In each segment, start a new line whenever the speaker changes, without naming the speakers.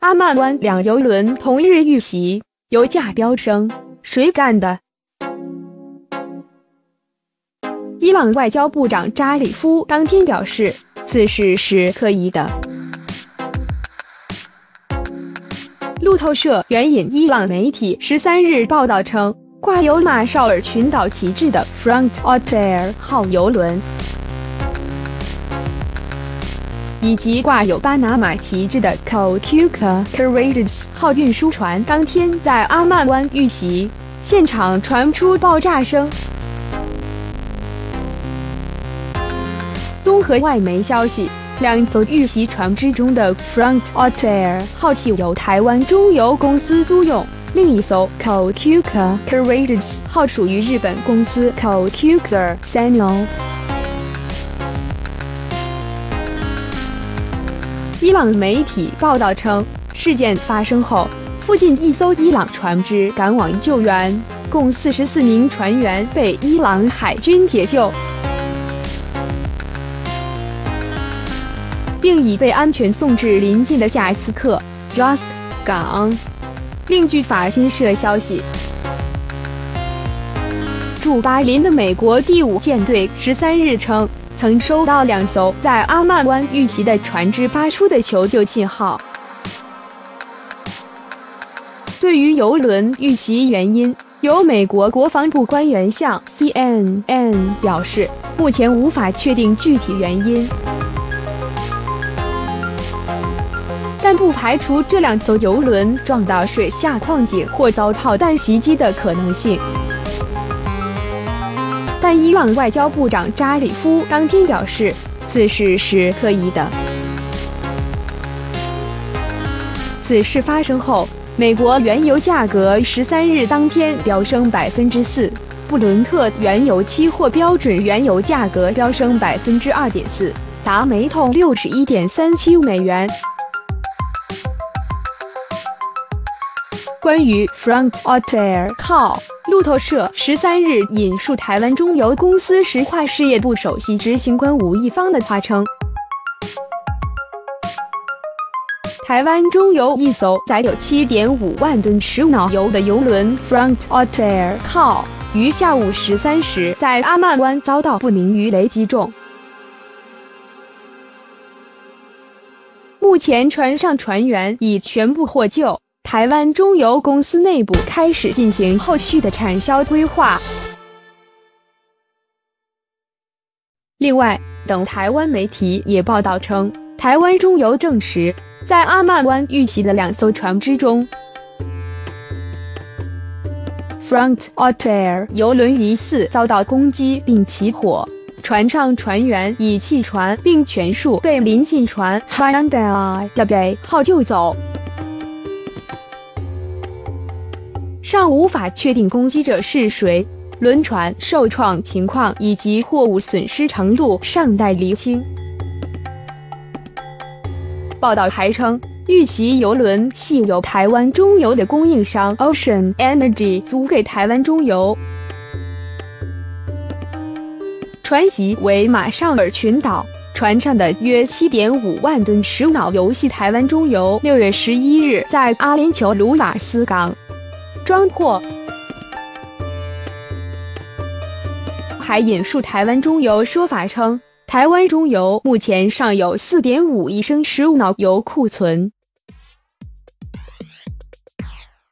阿曼湾两游轮同日遇袭，油价飙升，谁干的？伊朗外交部长扎里夫当天表示，此事是可疑的。路透社援引伊朗媒体十三日报道称，挂有马绍尔群岛旗帜的 Front Otair 号游轮。以及挂有巴拿马旗帜的 Calcuta Courageous 号运输船当天在阿曼湾遇袭，现场传出爆炸声。综合外媒消息，两艘遇袭船只中的 Front Otair 号系由台湾中油公司租用，另一艘 Calcuta Courageous 号属于日本公司 Calcuta Sanyo。伊朗媒体报道称，事件发生后，附近一艘伊朗船只赶往救援，共四十四名船员被伊朗海军解救，并已被安全送至邻近的贾斯克 （Just） 港。另据法新社消息，驻巴林的美国第五舰队十三日称。曾收到两艘在阿曼湾遇袭的船只发出的求救信号。对于游轮遇袭原因，由美国国防部官员向 CNN 表示，目前无法确定具体原因，但不排除这两艘游轮撞到水下矿井或遭炮弹袭击的可能性。但伊朗外交部长扎里夫当天表示，此事是可疑的。此事发生后，美国原油价格十三日当天飙升百分之四，布伦特原油期货标准原油价格飙升百分之二点四，达每桶六十一点三七美元。关于 Front Otair 号，路透社十三日引述台湾中油公司石化事业部首席执行官吴一方的话称，台湾中油一艘载有七点五万吨石脑油的油轮 Front Otair 号，于下午十三时在阿曼湾遭到不明鱼雷击中，目前船上船员已全部获救。台湾中油公司内部开始进行后续的产销规划。另外，等台湾媒体也报道称，台湾中油证实，在阿曼湾遇袭的两艘船只中，Front Otair 游轮疑似遭到攻击并起火，船上船员已弃船，并全数被临近船 Hyundai 号救走。尚无法确定攻击者是谁，轮船受创情况以及货物损失程度尚待厘清。报道还称，遇袭油轮系由台湾中油的供应商 Ocean Energy 租给台湾中油，船籍为马绍尔群岛，船上的约七点五万吨石脑油系台湾中油六月十一日在阿联酋卢瓦斯港。装货，还引述台湾中油说法称，台湾中油目前尚有四点五亿升石脑油库存，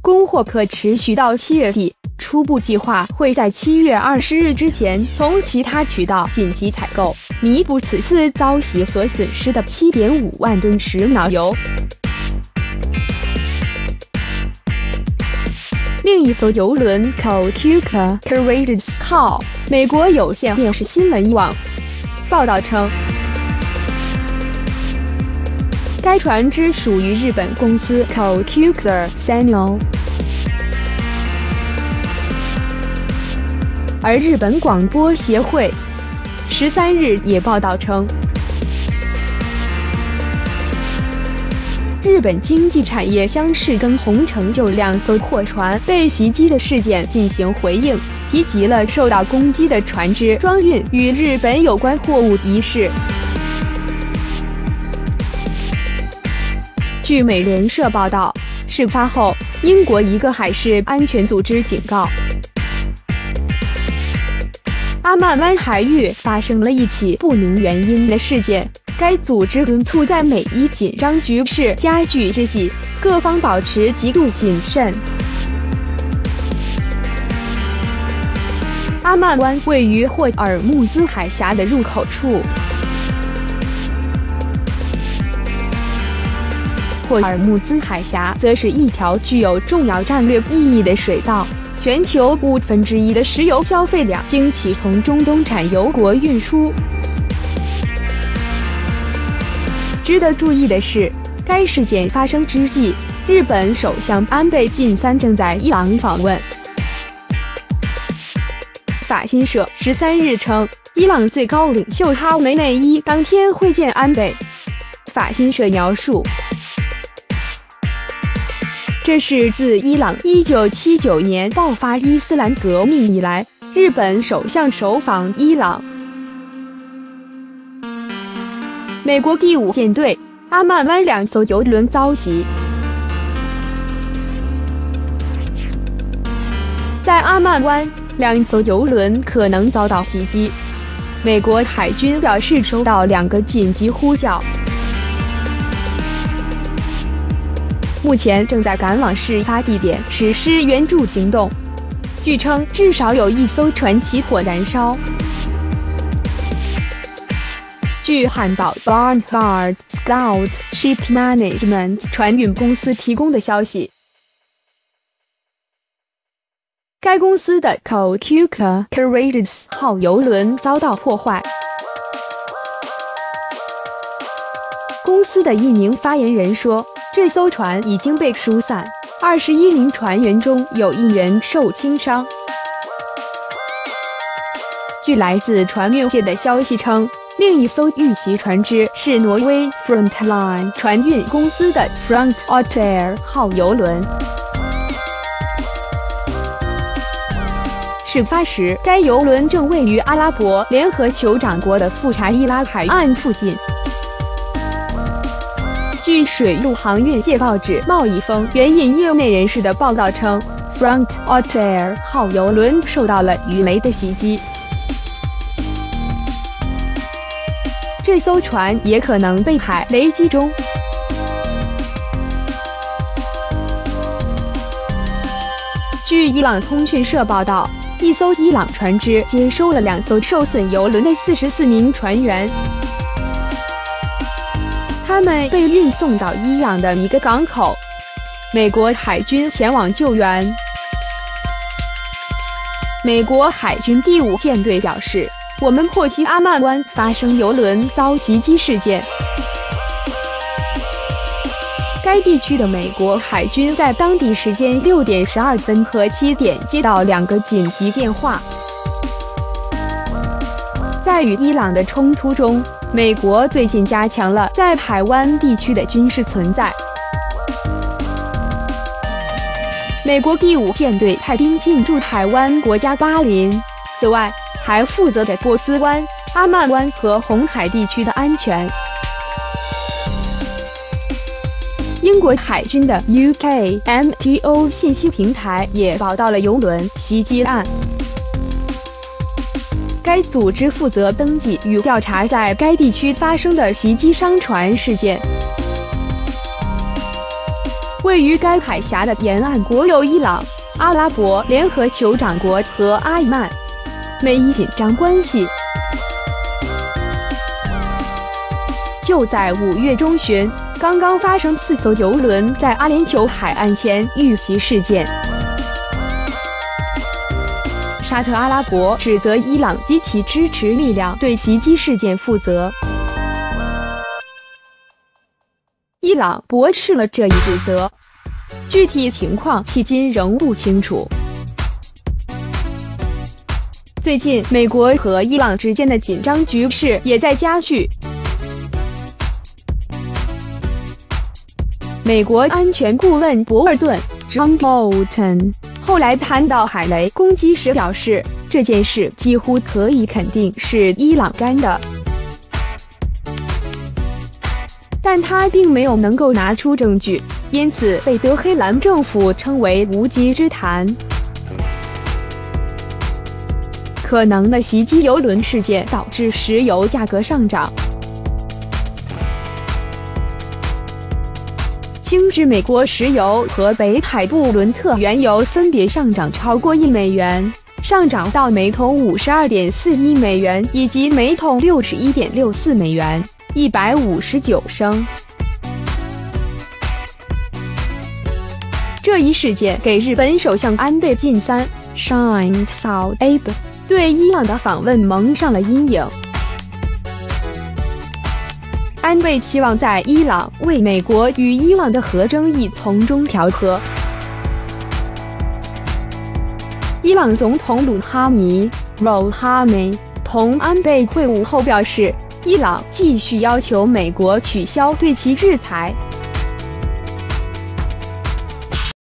供货可持续到七月底。初步计划会在七月二十日之前从其他渠道紧急采购，弥补此次遭袭所损失的七点五万吨石脑油。另一艘游轮 Calcuta Courageous 号，美国有线电视新闻网报道称，该船只属于日本公司 Calcuta Sanyo，而日本广播协会十三日也报道称。日本经济产业相市跟红成就两艘货船被袭击的事件进行回应，提及了受到攻击的船只装运与日本有关货物一事。据美联社报道，事发后，英国一个海事安全组织警告，阿曼湾海域发生了一起不明原因的事件。该组织敦促在美伊紧张局势加剧之际，各方保持极度谨慎。阿曼湾位于霍尔木兹海峡的入口处。霍尔木兹海峡则是一条具有重要战略意义的水道，全球五分之一的石油消费量经其从中东产油国运输。值得注意的是，该事件发生之际，日本首相安倍晋三正在伊朗访问。法新社十三日称，伊朗最高领袖哈梅内伊当天会见安倍。法新社描述，这是自伊朗一九七九年爆发伊斯兰革命以来，日本首相首访伊朗。美国第五舰队阿曼湾两艘游轮遭袭，在阿曼湾，两艘游轮可能遭到袭击。美国海军表示收到两个紧急呼叫，目前正在赶往事发地点实施援助行动。据称，至少有一艘船起火燃烧。据汉堡 Barnard Scout Ship Management 船运公司提供的消息，该公司的 c o c u c a Courageous 号油轮遭到破坏。公司的一名发言人说，这艘船已经被疏散，二十一名船员中有一人受轻伤。据来自船运界的消息称。另一艘遇袭船只是挪威 Frontline 船运公司的 Front Otter 号游轮。事发时，该游轮正位于阿拉伯联合酋长国的富查伊拉海岸附近。据水陆航运界报纸《贸易风》援引业内人士的报道称，Front Otter 号游轮受到了鱼雷的袭击。这艘船也可能被海雷击中。据伊朗通讯社报道，一艘伊朗船只接收了两艘受损油轮的四十四名船员，他们被运送到伊朗的一个港口，美国海军前往救援。美国海军第五舰队表示。我们获悉阿曼湾发生游轮遭袭击事件。该地区的美国海军在当地时间六点十二分和七点接到两个紧急电话。在与伊朗的冲突中，美国最近加强了在海湾地区的军事存在。美国第五舰队派兵进驻海湾国家巴林。此外，还负责给波斯湾、阿曼湾和红海地区的安全。英国海军的 UKMTO 信息平台也报道了油轮袭击案。该组织负责登记与调查在该地区发生的袭击商船事件。位于该海峡的沿岸国有伊朗、阿拉伯联合酋长国和阿曼。美伊紧张关系。就在五月中旬，刚刚发生四艘油轮在阿联酋海岸前遇袭事件。沙特阿拉伯指责伊朗及其支持力量对袭击事件负责。伊朗驳斥了这一指责，具体情况迄今仍不清楚。最近，美国和伊朗之间的紧张局势也在加剧。美国安全顾问博尔顿 （John Bolton） 后来谈到海雷攻击时表示，这件事几乎可以肯定是伊朗干的。但他并没有能够拿出证据，因此被德黑兰政府称为无稽之谈。可能的袭击油轮事件导致石油价格上涨。轻至美国石油和北海布伦特原油分别上涨超过一美元，上涨到每桶五十二点四一美元以及每桶六十一点六四美元，一百五十九升。这一事件给日本首相安倍晋三，shine South Abe） 对伊朗的访问蒙上了阴影。安倍期望在伊朗为美国与伊朗的核争议从中调和。伊朗总统鲁哈尼 （Rouhani） 同安倍会晤后表示，伊朗继续要求美国取消对其制裁。